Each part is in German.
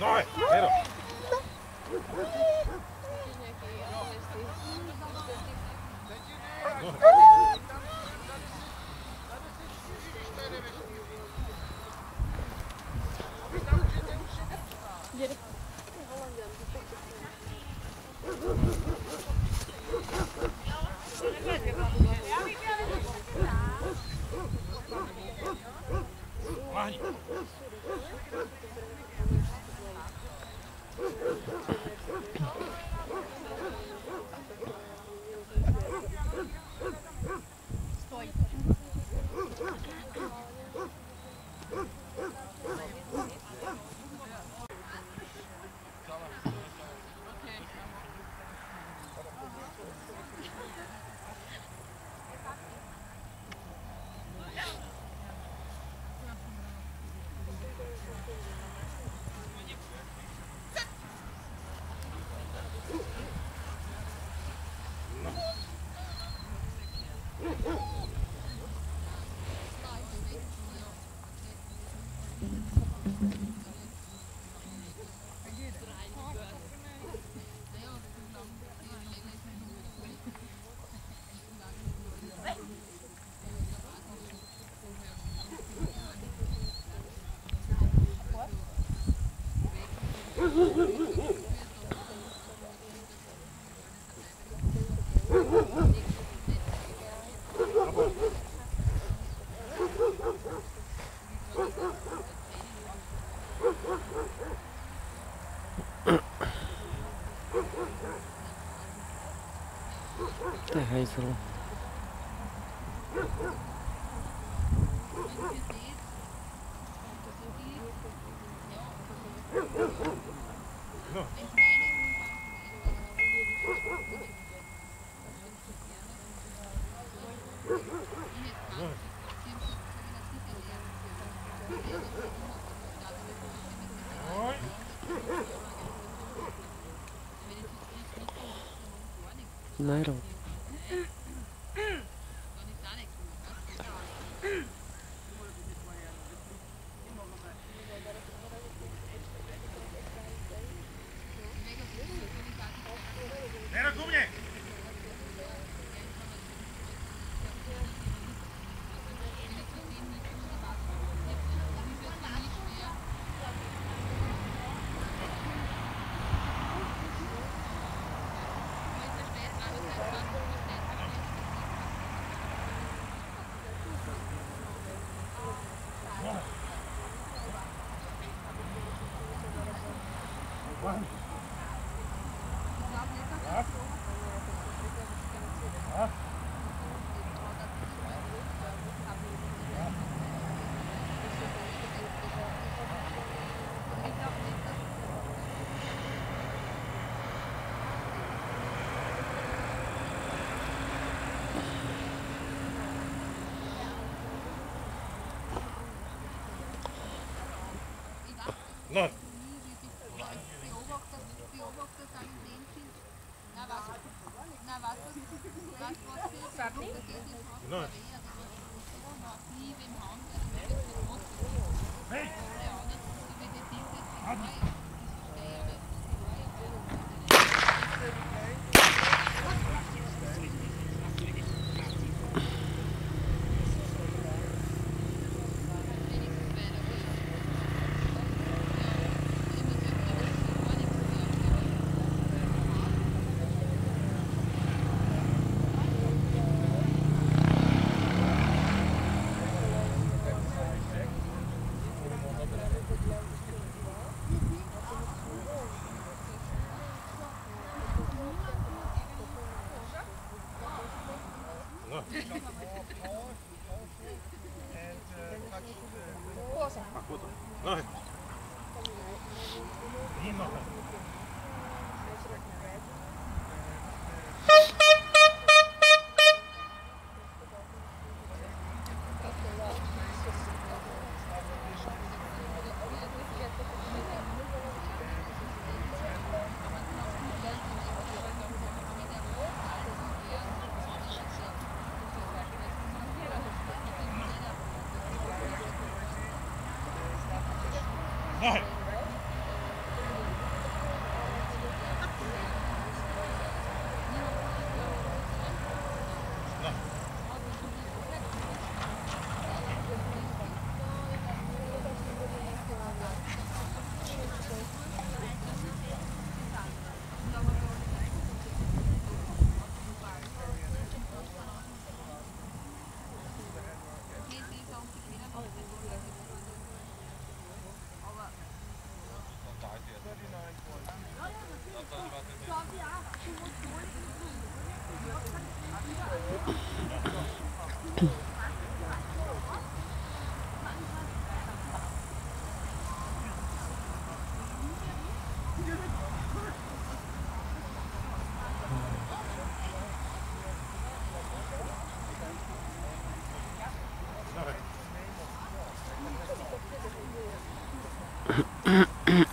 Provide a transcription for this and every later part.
Nein! não Nairo. Right. Yeah. Yeah. Look. Hej! Rosa. Ach, Rosa. Nein. Wie machen? 哎。Mm-hmm.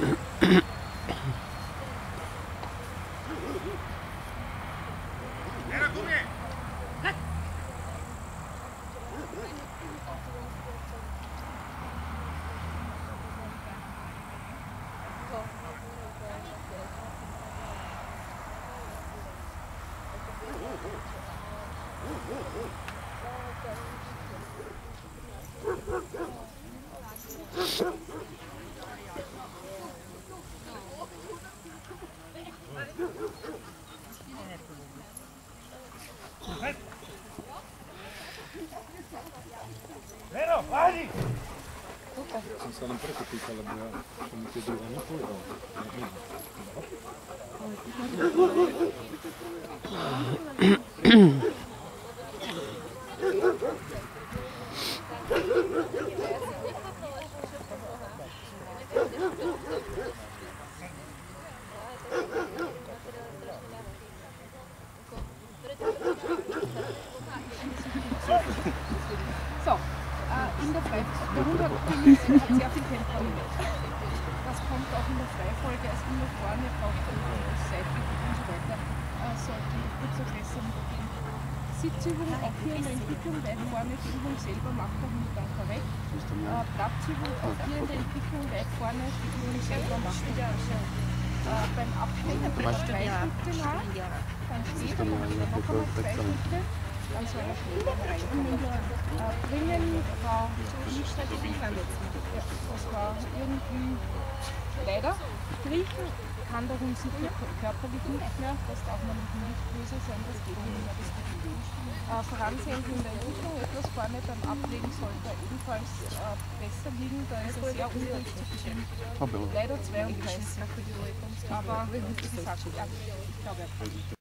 Oh, oh. non preoccupi con la buona, come ti dicono pure, in der Frei der Hund hat, genießt, hat sehr viel Temperament. Das kommt auch in der Freifolge, also immer vorne braucht er Seite und so weiter. Äh, sollte gut zur Besserung gehen. Sitzübung auch hier in der Entwicklung, weil vorne die Übung selber macht Hund dann vorweg. Äh, Platzübung auch hier in der Entwicklung, weil vorne die Übung selber macht. Äh, beim Abstellen beim zwei Schritte nach, dann steht er noch er schnell reinkommen. Äh, bringen war nicht ja, das war irgendwie leider. Kriechen kann der Hund sicher körperlich nicht mehr, das darf man nicht böse sein, das geht nicht mehr, das. Äh, Voransehend in der Entwicklung, etwas vorne beim Ablegen sollte ebenfalls äh, besser liegen, da ist er sehr unruhig. Leider 32, aber wie gesagt, ja, ich glaube, er.